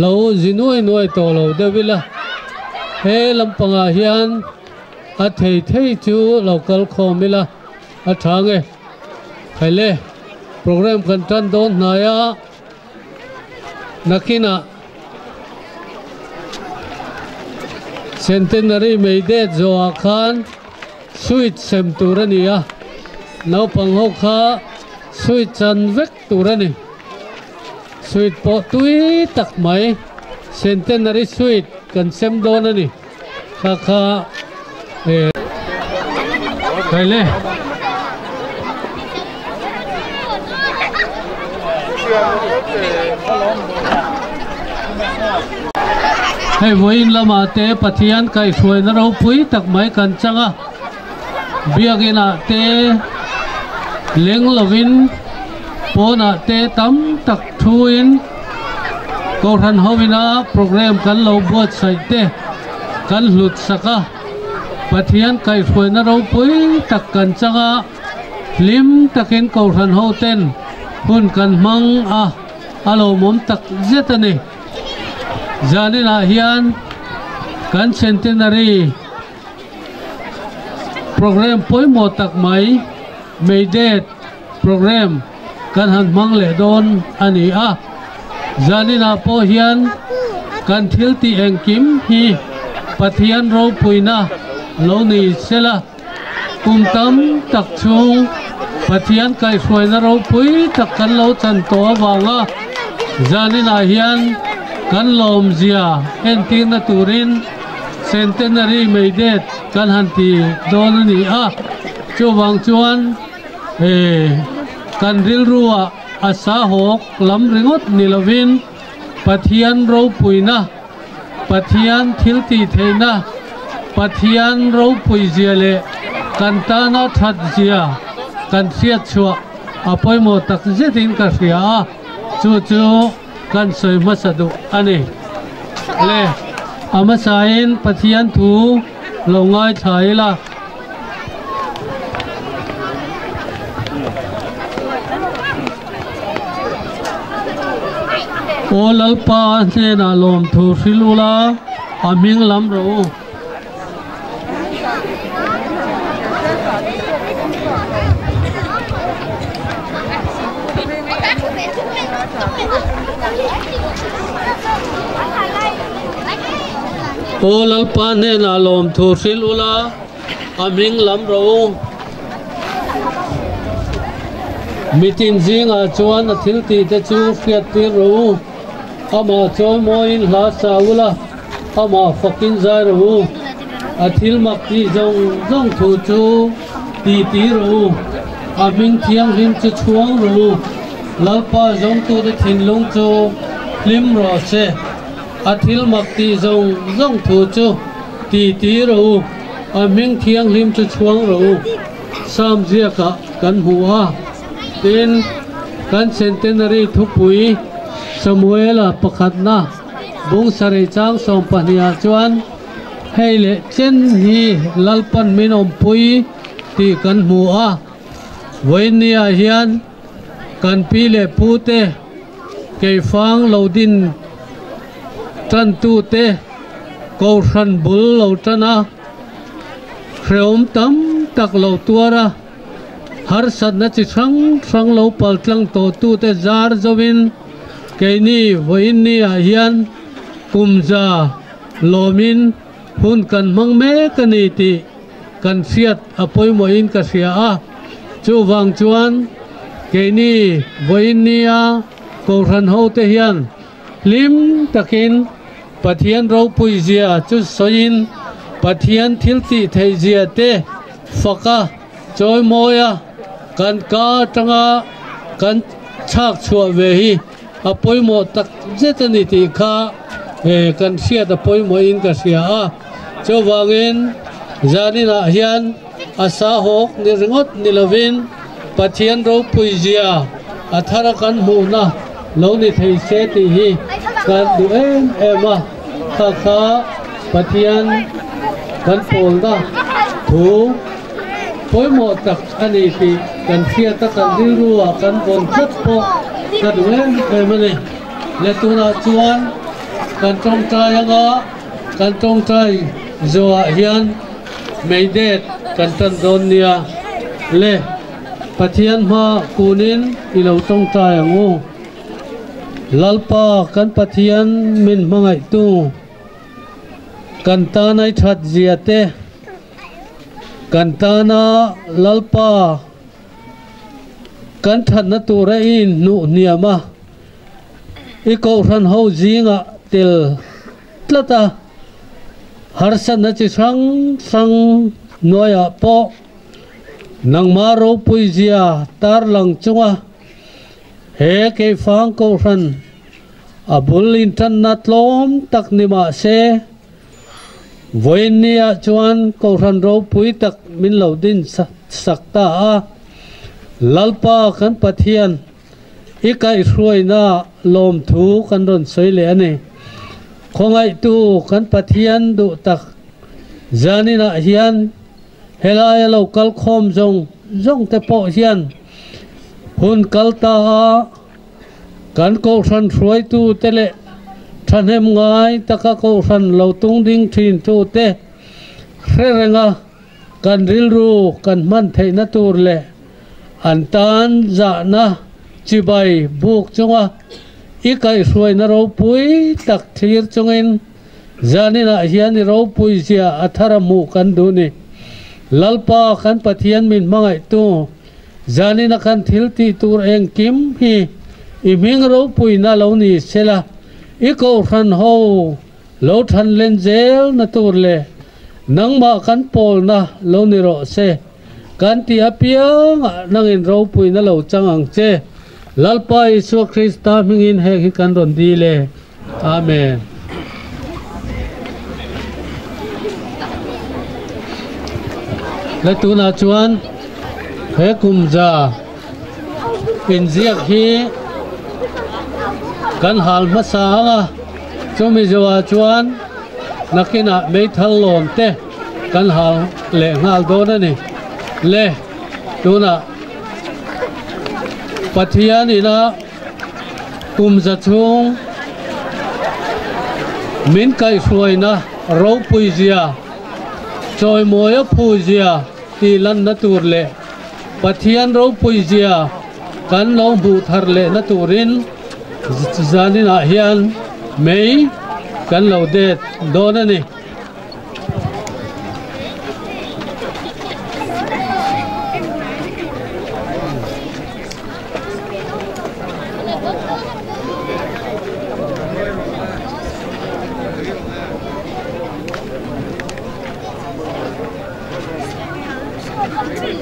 lo zinui nuai to lo devila he lampanga hian a thei thei chu local khomila a thange khaile program kan tan don naya nakina centenary meide zo khan sweet sem turania nau pang ho kha sweet chan vek turani sweet po. Tui tak mai, centenary sweet. Kan sem don ani kha kha. Eh kaile hei voin lama te pathian kai hruai na rau pui tak mai kan changa biagina te leng lovin pona te tam tak thuin ko ran hovina program kan lo bot sai te kan hlut saka pathian kai hruai na ro pui tak kan changa lim takin ko ran ho ten hun kan mang a alo mom tak zetani zanina hian kan centenary program poimo tak mai meidet program kan han mang le don ani a zanina po hian kan thil ti engkim hi pathian ro puina lo ni sela kum tam tak chung pathian kai hruai na ro pui tak kan lo chan to awanga zanina hian kan lom zia en tin na turin centenary meidet kan han ti don ni a. Chu wang chuan eh kan ril ruwa asa hok lam ringot nilovin pathian ro puina pathian thilti theina pathian ro pui jiale kan ta na that jia kan sia chua. Apoi mo tak zetin ka ria chu chu, kan soi masadu ani le. Ama sain pathian thu, lo ngai thai la o lalpa ne na lom thu silula aming lam ro o lalpa ne na lom thu silula aming lam ro mitin jing a à, chuan a thil ti te chu fiat ti ro ama chaw moin hla saula ama fakin zai ru a thil mak ti jong jong thu chu ti ti ru a ming thiang him chu chuang ru la pa jong tu de thin long chu lim ro se a thil mak ti jong jong thu chu ti ti ru a ming thiang lim chu chuang ru sam zia ka kan hua tin kan centenary thupui samuela pakhat na bung sari chang, som pahnia chuan, hei le chen hi lalpan min om pui, ti kan hmu a voinia hian, kan pi le pu te, kei fang lo din tran tu te ko ran bul lo tana khreom tam tak lo tuara har sat na chi thang thang lo pal tlang to tu te zar zowin cái ni voin ni à a già kumza lomin hun cần mang mẹ cái ni ti kan fiat apoi mo in cái sia à chu vang chuan cái ni voi ni à ko ran hậu te hiền lim takin pathian ro pui zia chu soin pathian thil ti thei zia te faka choi moya kan ka tanga kan chak chua ve hi a poimo tak zetani ti kha e kan sia ta poimo in ka sia. A cho wangin zanina hian asa hok ni ringot ni lovin pathian ro puizia athara kan mu na, lo ni thei se ti hi. Kan du em ema kha kha, pathian, kan pol da thu poimo tak ani ti, kan sia ta kan ri ruwa kan bon khat po ka du về ema ne le tu na chuan kan trong trai anga kan trong trai zo hian meidet kan tan don nia. Le pathian ma kunin ilo tong tai angu lalpa thiên Mình min ngại tu. Cần ta nai that tê. Cần ta na lalpa kan thận na tu ra in nu niama i ko ran ho zinga til tlata har san na chi sang sang noya po. Nang maro pui zia tar lang chunga he ke phang ko ran a à, bulin tan na tlom tak ni ma se voin nia chuan ko ran ro pui tak min lo din sakta a lalpa kan pathian. Ikai hruai na lom thu kan ron soi le ani khongai tu kan pathian du tak. Zanina hian. Helai lo kal khom jong jong te po hian. Hun kal ta kan ko san hruai tu tele than hem ngai taka ko san lo tung ding thin tu te. Hrerenga kan ril ru kan man thei na tur le an tan za na chi buộc chung chunga. I cái suy na rau pui tak thir chungin. Zanina hian i rau pui zia athara mu kan du ni. Lalpa kan pathian min mangai tu. Zanina kan thil ti tu eng kim hi. I ming ro pui na lo ni sela. I ko ran ho. Lo than lên zel na tu le. Nang ma kan pol na lo ni ro se kan ti apiang ah, nang in ro pui na lo chang ang che. Lalpa isu krista ming in he hi kan ron di le. Amen. Le tu na chuan, he kum ja in ziak hi, kan hal ma sa nga ah. chumi jawa chuan nakina ah, mei thal lom te, kan hal le ngal do na ni le tu na pathian ina kum za chung min kai hruai na ro pui zia choi moya phu zia ti lan na tur le pathian ro pui zia kan lo bu thar le na turin zanin a hian mei kan lo det don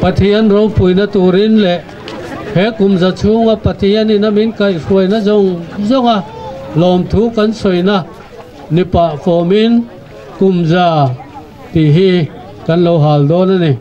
pathian ro puina turin le he kum za chunga pathian ina min kai hruai na zong zonga lom thu kan soina nipa fomin kum za ti hi kan lo hal don ani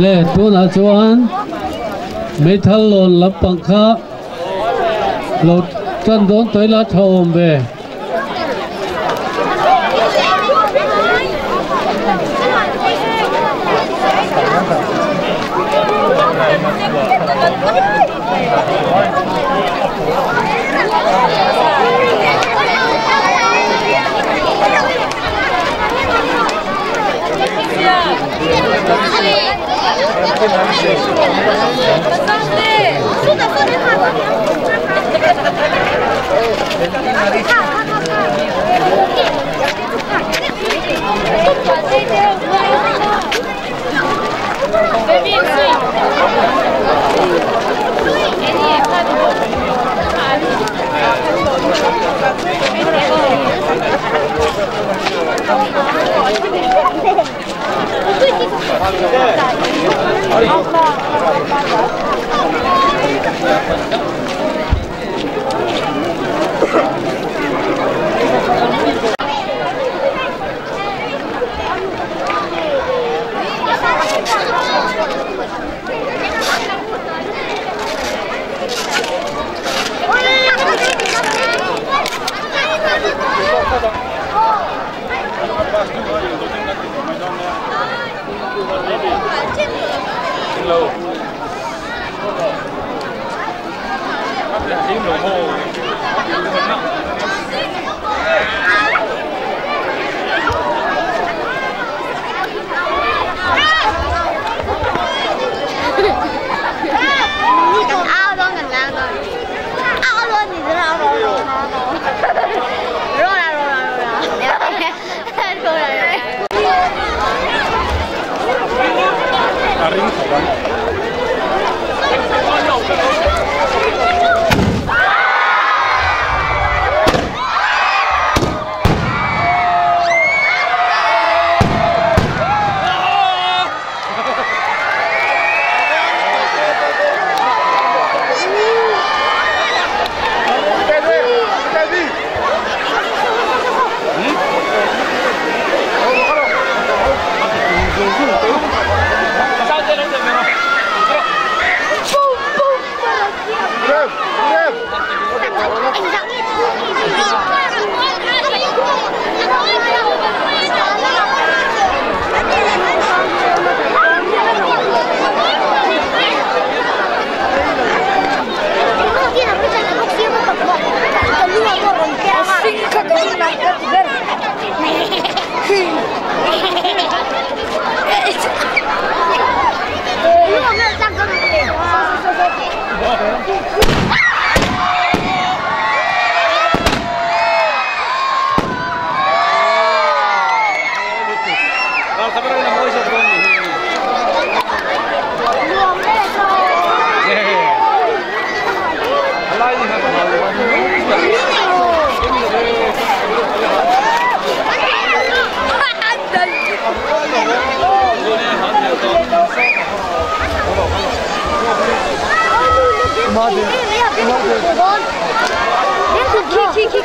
lệ tuôn na chuan mấy thân lon lập bằng khá lo chân đốn tới lá thầu về.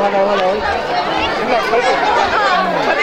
来来来，来。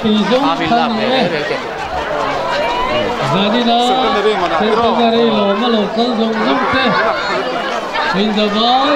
Ah, zadina sekundari lo malo kalzong zong te in the ball